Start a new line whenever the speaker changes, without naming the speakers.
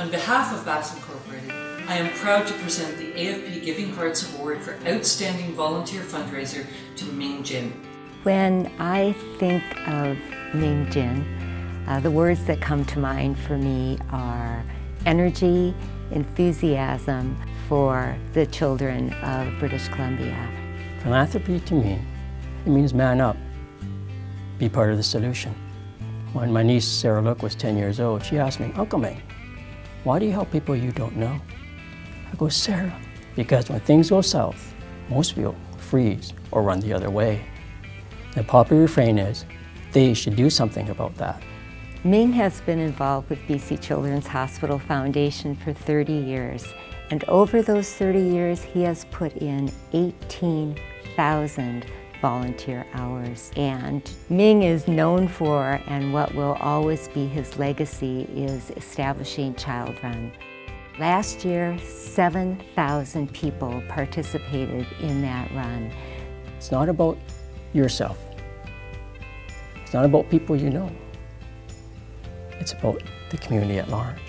On behalf of BAS Incorporated, I am proud to present the AFP Giving Hearts Award for Outstanding Volunteer Fundraiser to Ming Gin.
When I think of Ming Gin, uh, the words that come to mind for me are energy, enthusiasm for the children of British Columbia.
Philanthropy to me, it means man up, be part of the solution. When my niece Sarah Look was 10 years old, she asked me, Uncle Ming, why do you help people you don't know? I go, Sarah, because when things go south, most people freeze or run the other way. The popular refrain is, they should do something about that.
Ming has been involved with BC Children's Hospital Foundation for 30 years, and over those 30 years, he has put in 18,000 volunteer hours. And Ming is known for, and what will always be his legacy, is establishing Child Run. Last year, 7,000 people participated in that run.
It's not about yourself. It's not about people you know. It's about the community at large.